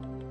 you